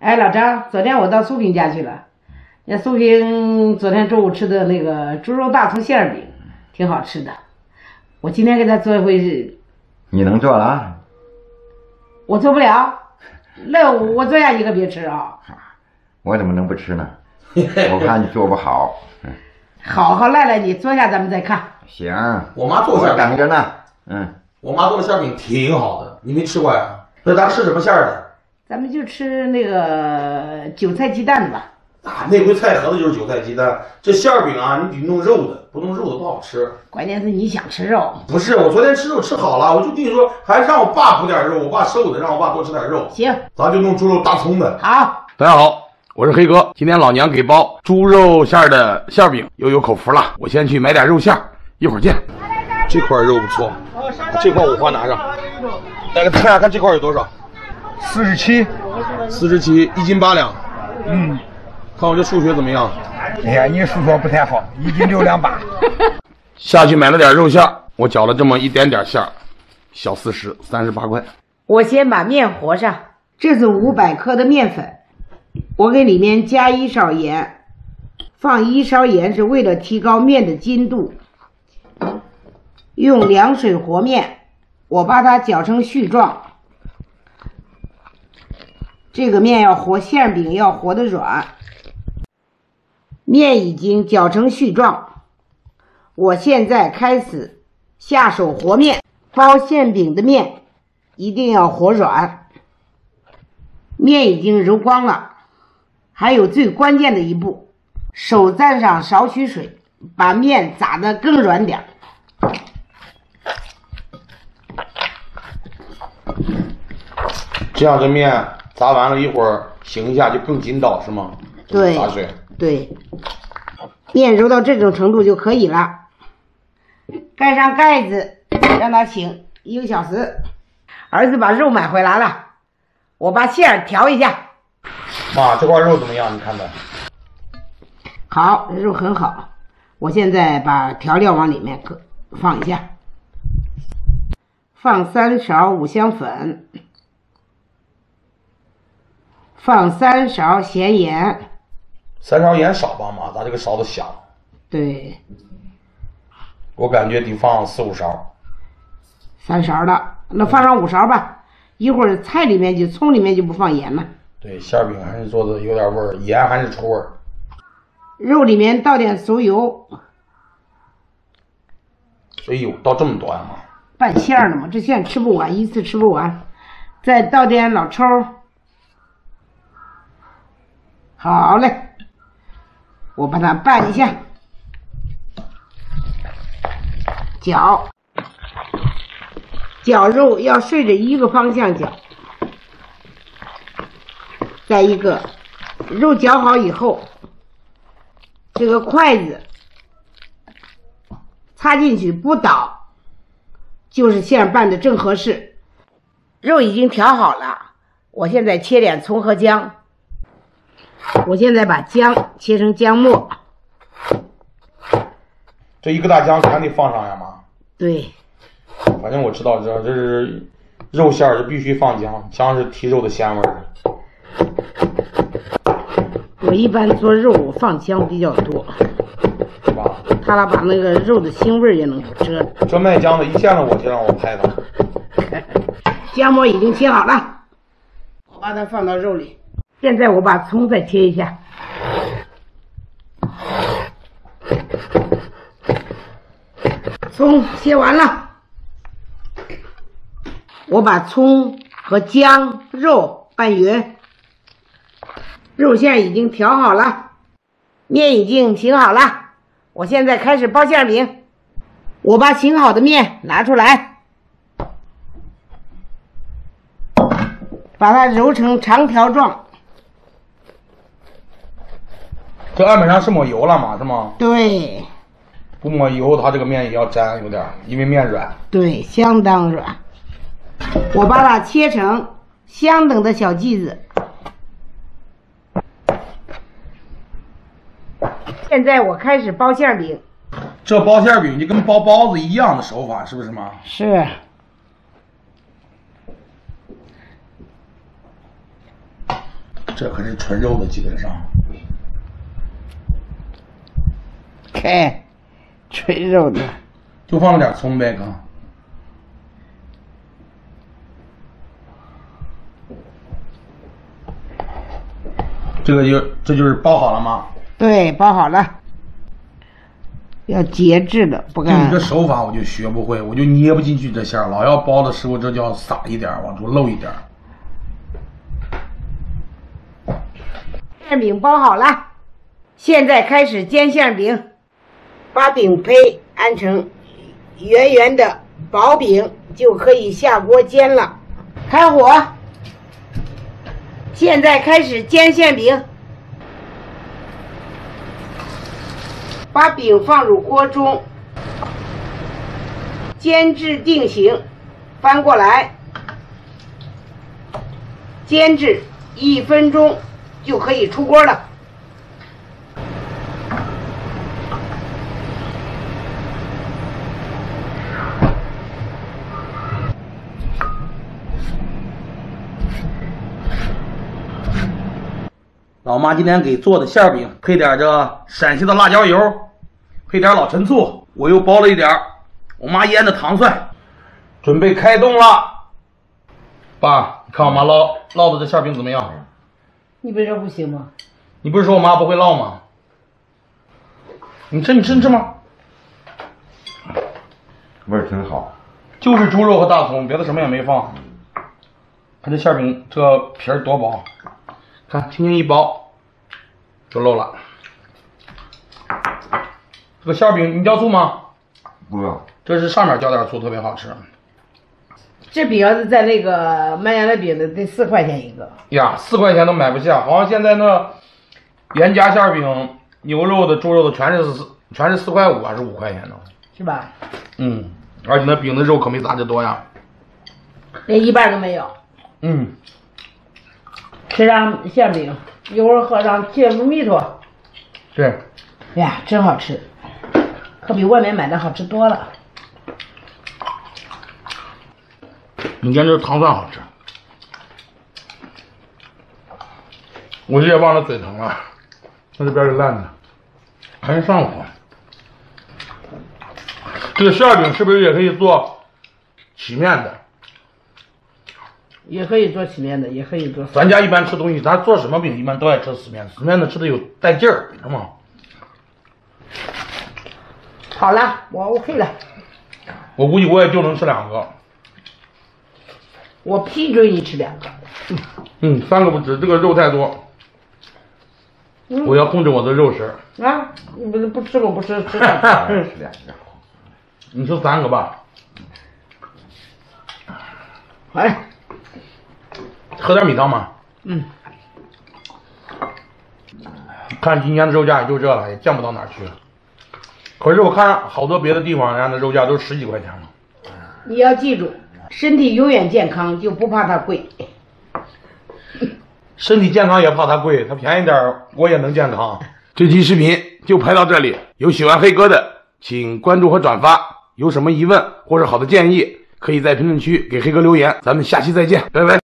哎，老张，昨天我到苏萍家去了，那苏萍昨天中午吃的那个猪肉大葱馅饼，挺好吃的。我今天给她做一回，你能做了啊？我做不了，那我做下一个别吃啊。我怎么能不吃呢？我怕你做不好。好好赖赖，你坐下，咱们再看。行，我妈做馅饼等饼，着呢。嗯，我妈做的馅饼挺好的，你没吃过呀？那咱吃什么馅儿的？咱们就吃那个韭菜鸡蛋的吧。啊，那回菜盒子就是韭菜鸡蛋，这馅儿饼啊，你得弄肉的，不弄肉的不好吃。关键是你想吃肉。不是，我昨天吃肉吃好了，我就跟你说，还是让我爸补点肉，我爸瘦的，让我爸多吃点肉。行，咱就弄猪肉大葱的。好，大家好，我是黑哥。今天老娘给包猪肉馅儿的馅儿饼，又有口福了。我先去买点肉馅儿，一会儿见。这块肉不错，这块五花拿上。来个看下看这块有多少？四十七，四十七，一斤八两。嗯，看我这数学怎么样？哎呀，你数学不太好，一斤六两八。下去买了点肉馅儿，我搅了这么一点点馅儿，小四十，三十八块。我先把面和上，这是五百克的面粉，我给里面加一勺盐，放一勺盐是为了提高面的筋度。用凉水和面，我把它搅成絮状。这个面要和馅饼要和的软，面已经搅成絮状，我现在开始下手和面，包馅饼的面。一定要和软，面已经揉光了，还有最关键的一步，手蘸上少许水，把面炸得更软点儿。这样的面炸完了一会儿醒一下就更筋道是吗？对洒水。对，面揉到这种程度就可以了，盖上盖子，让它醒一个小时。儿子把肉买回来了，我把馅儿调一下。妈，这块肉怎么样？你看看。好，肉很好。我现在把调料往里面搁放一下，放三勺五香粉，放三勺咸盐，三勺盐少吧，妈，咱这个勺子小，对，我感觉得放四五勺。三勺的，那放上五勺吧。一会儿菜里面就葱里面就不放盐了，对，馅饼还是做的有点味儿，盐还是出味儿。肉里面倒点熟油，哎呦，倒这么多呀，妈！拌馅儿呢嘛，这馅吃不完，一次吃不完，再倒点老抽。好嘞，我把它拌一下，搅，搅肉要顺着一个方向搅。再一个，肉搅好以后，这个筷子插进去不倒，就是馅拌的正合适。肉已经调好了，我现在切点葱和姜。我现在把姜切成姜末，这一个大姜全得放上呀，吗。对，反正我知道，这这是肉馅儿，就必须放姜，姜是提肉的鲜味儿。我一般做肉我放姜比较多，是吧？他俩把那个肉的腥味儿也能遮。这卖姜的一见了我就让我拍他。姜末已经切好了，我把它放到肉里。现在我把葱再切一下，葱切完了，我把葱和姜、肉拌匀，肉馅已经调好了，面已经醒好了，我现在开始包馅饼。我把醒好的面拿出来。把它揉成长条状。这案板上是抹油了嘛，是吗？对不抹油，它这个面也要粘有点儿，因为面软。对，相当软。我把它切成相等的小剂子。现在我开始包馅饼。这包馅饼就跟包包子一样的手法，是不是嘛？是。这可是纯肉的，基本上。开，纯肉的。就放了点葱呗，哥。这个就这就是包好了吗？对，包好了。要节制的，不就你这手法我就学不会，我就捏不进去这馅儿。老要包的时候，这就要撒一点儿，往出漏一点儿。馅饼包好了，现在开始煎馅饼。把饼胚按成圆圆的薄饼，就可以下锅煎了。开火，现在开始煎馅饼。把饼放入锅中，煎至定型，翻过来，煎至一分钟就可以出锅了。老妈今天给做的馅儿饼，配点这陕西的辣椒油，配点老陈醋，我又包了一点儿我妈腌的糖蒜，准备开动了。爸，你看我妈烙烙的这馅饼怎么样？你不是说不行吗？你不是说我妈不会烙吗？你吃，你吃，你吃吗？味儿挺好。就是猪肉和大葱，别的什么也没放。看这馅饼，这皮儿多薄，看轻轻一包就漏了。这个馅儿饼你要醋吗？不用，这是上面浇点醋，特别好吃。这饼要是在那个卖羊的饼的，得四块钱一个。呀，四块钱都买不下，好像现在那原价馅儿饼，牛肉的、猪肉的全是四，全是四块五还是五块钱呢？是吧？嗯，而且那饼的肉可没咱这多呀。连一半都没有。嗯，吃上馅饼，一会儿喝上铁布米托，对，哎呀，真好吃，可比外面买的好吃多了。你看这糖蒜好吃，我这也忘了嘴疼了，那这边是烂的，还是上火。这个馅饼是不是也可以做起面的？也可以做起面的，也可以做。咱家一般吃东西，咱做什么饼一般都爱吃死面，死面的吃的有带劲儿，知道吗？好了，我 OK 了，我估计我也就能吃两个，我批准你吃两个。嗯，三个不止，这个肉太多，嗯我要控制我的肉食。啊，你不是不吃我不吃，吃吃两个。两个。你吃三个吧，哎，喝点米汤嘛。嗯，看今天的肉价也就这了，也降不到哪儿去。可是我看好多别的地方，人家的肉价都十几块钱了。你要记住，身体永远健康，就不怕它贵。身体健康也怕它贵，它便宜点儿我也能健康。这期视频就拍到这里，有喜欢黑哥的，请关注和转发。有什么疑问或者好的建议，可以在评论区给黑哥留言。咱们下期再见，拜拜。